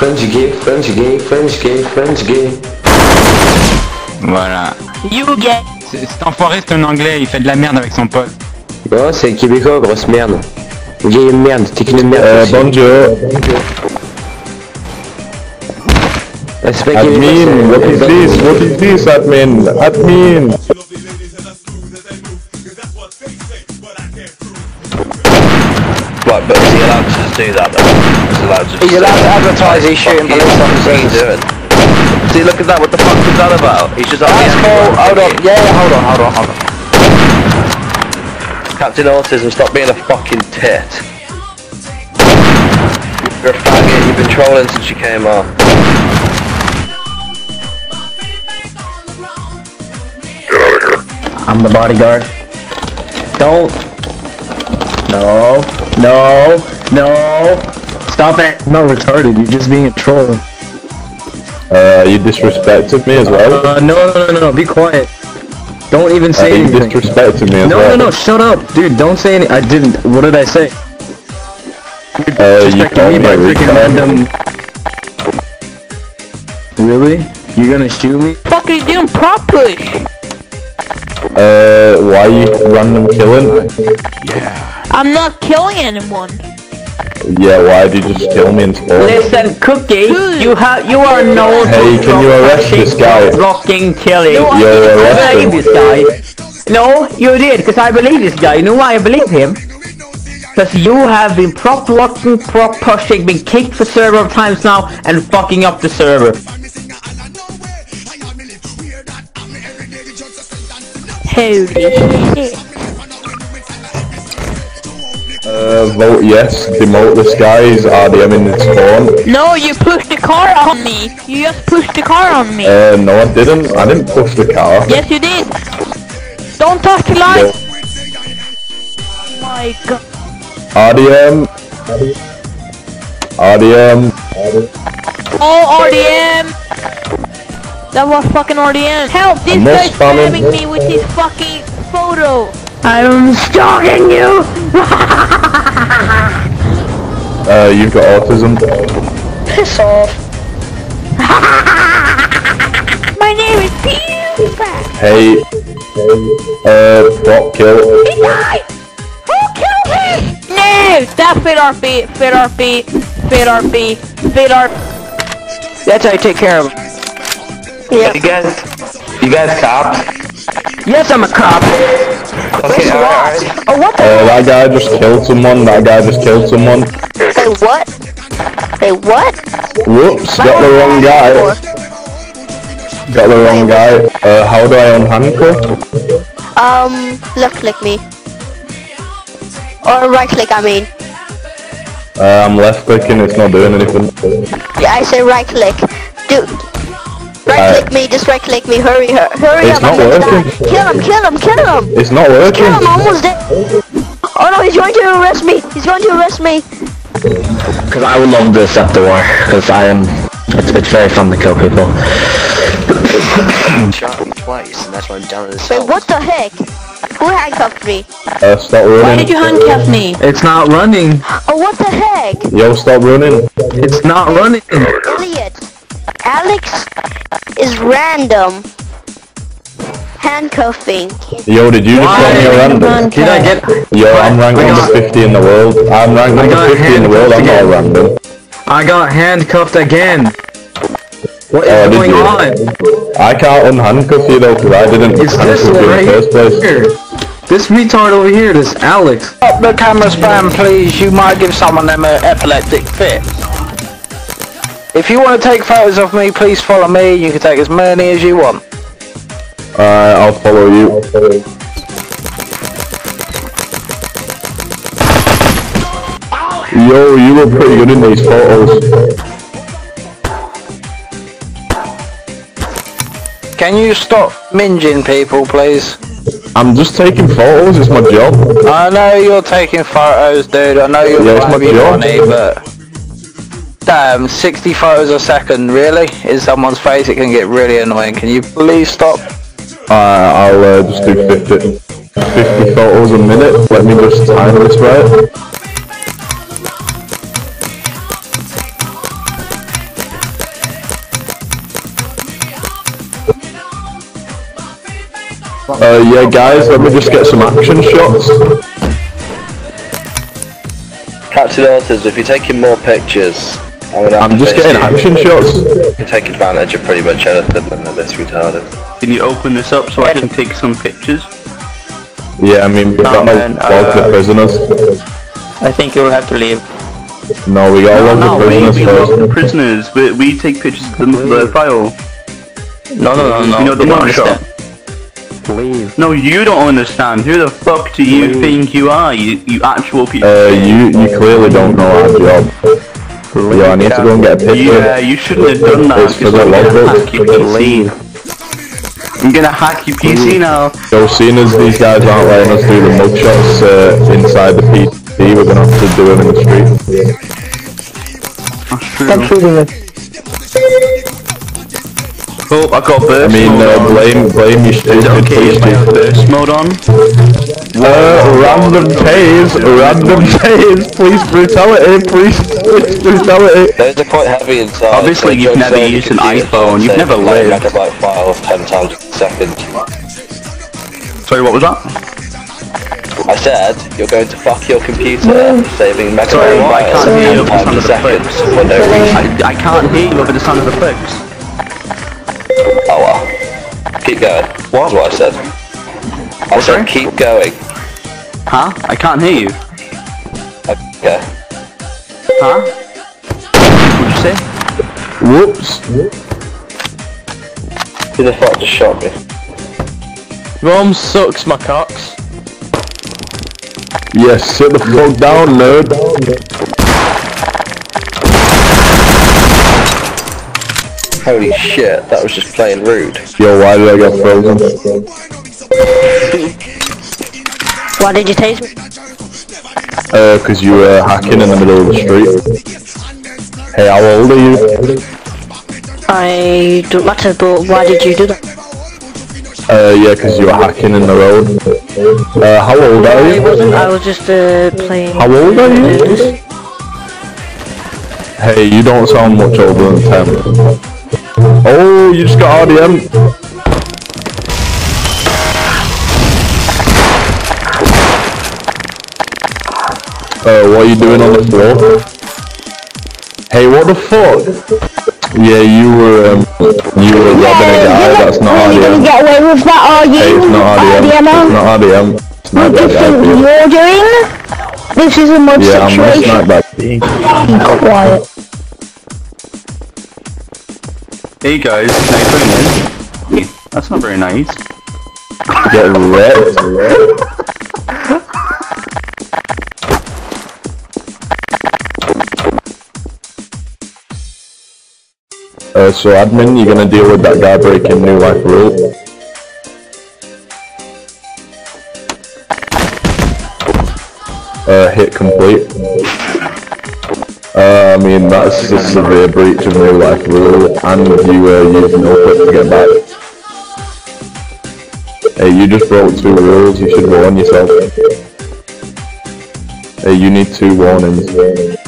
French gay, French gay, French gay, French gay. Voilà. You get. C'est- Cet enfoiré c'est un anglais, il fait de la merde avec son pote. Bon, c'est québécois, grosse merde. Vieille merde, t'es qu'une merde. Euh, bonjour. C'est pas québécois, Admin, what is this? What is this, admin? Admin! Right, but is he allowed to do that though? He's allowed to He's allowed to advertise he's shooting Fuck police you. What's he officers. doing? See, look at that, what the fuck is that about? He's just That's cool. Hold on. Yeah, yeah, hold on, hold on, hold on. Captain Autism, stop being a fucking tit. You're a faggot, you've been trolling since you came on. I'm the bodyguard. Don't. No. No. No. Stop it. I'm not retarded, you're just being a troll. Uh, you disrespected me as well. Uh, no, no, no, no, no, be quiet. Don't even Uh, say you anything. disrespected me as No, well. no, no, no. shut up, dude. Don't say any. I didn't. What did I say? Uh, you Disrespecting called me me by freaking random. Really? You're gonna shoot me? Fuck are you doing prop push? Uh, why are you random killing? I'm not killing anyone. Yeah, why did you just kill me in spawn? Listen, Cookie, you have you are known Hey, to can you arrest this guy? blocking killing. No, I You're didn't I believe this guy. No, you did, because I believe this guy. You know why I believe him? Because you have been prop blocking, prop pushing, been kicked for several times now, and fucking up the server. Holy Uh, vote yes, demote this guy, he's RDM in spawn. No, you pushed the car on me. You just pushed the car on me. Uh, no I didn't, I didn't push the car. Yes, you did. Don't touch the light. My god. RDM. RDM. Oh, RDM. That was fucking RDM. Help! This guy's spamming. stabbing me with his fucking photo. I'm stalking you! Uh, you've got autism. Piss off. My name is PewDiePie. Hey. Uh, prop kill. He died. Who killed him? No! That fit our feet. Fit our feet. Fit our feet. Fit our. That's how you take care of him. Yeah. You guys, you guys cops? Yes, I'm a cop. Okay, alright, alright. Oh, what the? Uh, that guy just killed someone, that guy just killed someone. Hey, what? Hey, what? Whoops, got the wrong guy. Got the wrong guy. Uh, how do I unhandcuff? Um, left click me. Or right click, I mean. Uh, I'm left clicking, it's not doing anything. Yeah, I say right click. Do. Right click me, just right click me, hurry, hurry, hurry It's up. not I'm gonna die. working. Kill him, kill him, kill him! It's not working. Kill him, I'm almost dead. Oh no, he's going to arrest me! He's going to arrest me! Because I would love this at the war. Because I am. It's, it's very fun to kill people. Shot me twice, and that's why I'm down in the Wait, what the heck? Who handcuffed me? Uh, stop Why did you handcuff me? It's not running. Oh, what the heck? Yo, stop running. It's not running. Idiot. Alex is random. Handcuffing. Yo, did you just call me a random? Did I get? Yo, I'm ranked number 50 in the world. I'm ranked number 50 in the world, I'm not random. I got handcuffed again. What is Oh, did going you? on? I can't unhandcuff you though, because I didn't It's this handcuff one you in the first place. here. This retard over here, this Alex. Stop the camera spam, please. You might give someone them an epileptic fit. If you want to take photos of me, please follow me. You can take as many as you want. Alright, I'll follow you. Yo, you were pretty good in these photos. Can you stop minging people, please? I'm just taking photos, it's my job. I know you're taking photos, dude. I know you're Yeah, it's trying to my be job. funny, but damn, 60 photos a second, really? In someone's face, it can get really annoying. Can you please stop? Uh, I'll uh, just do 50, 50 photos a minute. Let me just time this right. Uh, yeah, guys, let me just get some action shots. Captain Authors, if you're taking more pictures, I'm I'm just getting you. action shots. You take advantage of pretty much anything when they're this retarded. Can you open this up so I can take some pictures? Yeah, I mean, we got no man, log the uh, prisoners. I think you'll have to leave. No, we gotta log No, the we, prisoners we lock the prisoners, but we take pictures of them for the file. No, no, no, no. You know the don't one shot. understand. Leave. No, you don't understand. Who the fuck do you think you are, you, you actual people? Uh, you, you clearly don't know our job. Yeah, I need to go and get a picture. yeah, you shouldn't have done that. Because I'm gonna hack your PC. Leave. I'm gonna hack your PC now. So seeing as these guys aren't letting us do the mugshots uh, inside the PC, we're gonna have to do them in the street. That's true. Oh, I got I mean, mode uh, blame, blame you stupid okay police if I chief. burst mode on? Uh, random tase, random tase, police brutality, police, police brutality. Those are quite heavy inside. Obviously, you've never used an iPhone, you've say, never like, lived. Megabyte file 10 times a second. Sorry, what was that? I said, you're going to fuck your computer, saving megabyte Sorry, but I can't hear you over the times sound of the second. clicks. For no reason. I, I can't hear you over the sound of the clicks. Oh well. Keep going. What? That's what I said. I sorry? said keep going. Huh? I can't hear you. Okay. Huh? What'd you say? Whoops. Who the fuck just shot me? Rome sucks, my cocks. Yes, sit the fuck down, nerd. Holy shit, that was just plain rude. Yo, why did I get frozen? Why did you tase me? Uh, cause you were hacking in the middle of the street. Hey, how old are you? I don't matter, but why did you do that? Uh, yeah, cause you were hacking in the road. Uh, how old are I you? wasn't. I was just uh, playing. How old are you? Hey, you don't sound much older than 10. Oh, you just got RDM. Uh, what are you doing on the floor? Hey, what the fuck? Yeah, you were, um, you were robbing a guy, that's not Are you gonna RDM. get away with that, are you? Hey, it's not RDM. It's RDMer? not RDM. It's not What do you that guy think for you. you're doing? This is a mud Yeah, I'm gonna situation. Be quiet. Hey guys, nice putting in. That's not very nice. Get wrecked. So admin, you're gonna deal with that guy breaking new life rule. Uh, hit complete. Uh, I mean, that's a severe breach of new life rule, and you uh, using clip to get back. Hey, you just broke two rules, you should warn yourself. Hey, you need two warnings.